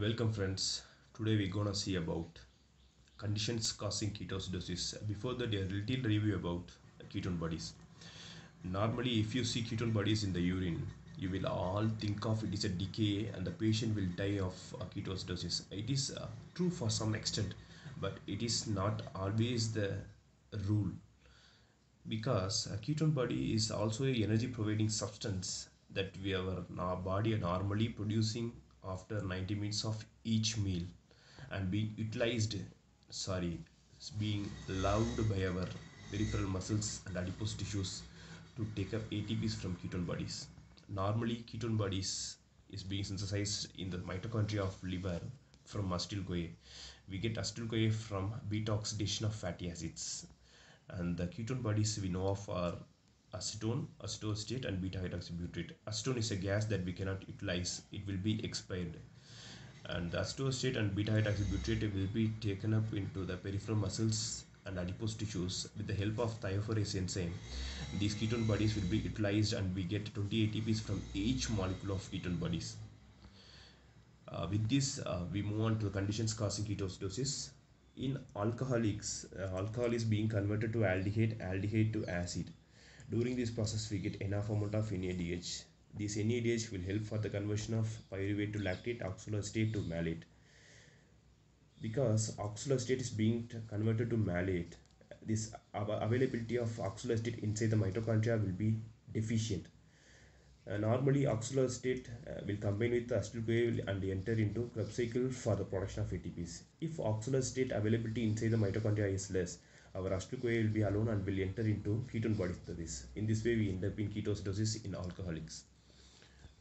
welcome friends. Today we're gonna see about conditions causing ketoacidosis. Before that a little review about ketone bodies. Normally if you see ketone bodies in the urine you will all think of it is a DKA and the patient will die of uh, ketoacidosis. It is uh, true for some extent but it is not always the rule. Because a ketone body is also a energy providing substance that we our body are normally producing after 90 minutes of each meal and being utilized sorry being loved by our peripheral muscles and adipose tissues to take up ATPs from ketone bodies. Normally, ketone bodies is being synthesized in the mitochondria of liver from acetyl-CoA. We get acetyl-CoA from beta oxidation of fatty acids. And the ketone bodies we know of are acetone, acetoacetate and beta hydroxybutyrate. Acetone is a gas that we cannot utilize. It will be expired. And the acetoacetate and beta hydroxybutyrate will be taken up into the peripheral muscles and adipose tissues with the help of thiophorase enzyme. These ketone bodies will be utilized and we get 20 ATPs from each molecule of ketone bodies. Uh, with this, uh, we move on to the conditions causing ketoacidosis. In alcoholics, uh, alcohol is being converted to aldehyde, aldehyde to acid. During this process, we get enough amount of NADH. This NADH will help for the conversion of pyruvate to lactate, oxaloacetate to malate. Because oxaloacetate is being converted to malate, this availability of oxaloacetate inside the mitochondria will be deficient. Uh, normally, oxaloacetate uh, will combine with acetyl-CoA and enter into Krebs cycle for the production of ATPs. If oxaloacetate availability inside the mitochondria is less, our acetyl-CoA will be alone and will enter into ketone body synthesis. In this way, we end up in ketoacidosis in alcoholics.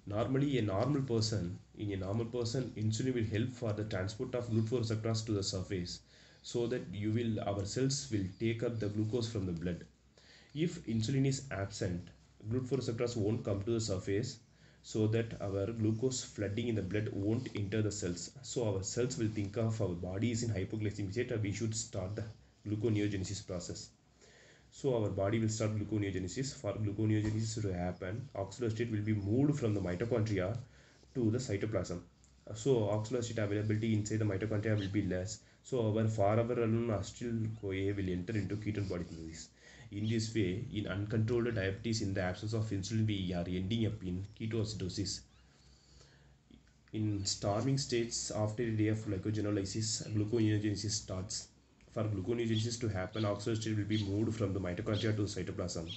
Normally, a normal person, in a normal person, insulin will help for the transport of glucose across to the surface so that you will our cells will take up the glucose from the blood. If insulin is absent, glucose receptors won't come to the surface so that our glucose flooding in the blood won't enter the cells. So our cells will think of our body is in hypoglycemic state we should start the gluconeogenesis process. So our body will start gluconeogenesis. For gluconeogenesis to happen, oxaloacetate will be moved from the mitochondria to the cytoplasm. So oxaloacetate availability inside the mitochondria will be less. So our forever alone acetyl-CoA will enter into ketone body synthesis. In this way, in uncontrolled diabetes in the absence of insulin, we are ending up in ketoacidosis. In starving states after a day of glycogenolysis, gluconeogenesis starts. For gluconeogenesis to happen, oxaloacetate will be moved from the mitochondria to cytoplasm.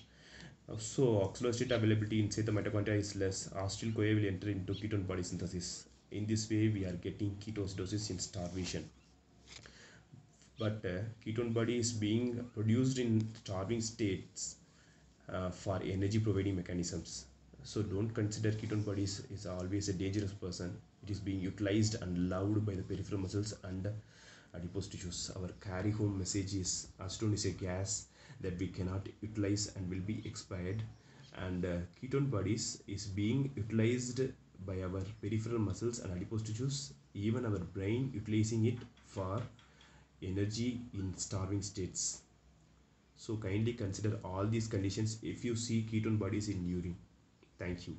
So oxaloacetate availability inside the mitochondria is less. Acetyl-CoA will enter into ketone body synthesis. In this way, we are getting ketoacidosis in starvation but uh, ketone body is being produced in starving states uh, for energy providing mechanisms so don't consider ketone bodies is always a dangerous person it is being utilized and loved by the peripheral muscles and adipose tissues our carry home message is acetone is a gas that we cannot utilize and will be expired and uh, ketone bodies is being utilized by our peripheral muscles and adipose tissues even our brain utilizing it for energy in starving states. So kindly consider all these conditions if you see ketone bodies in urine. Thank you.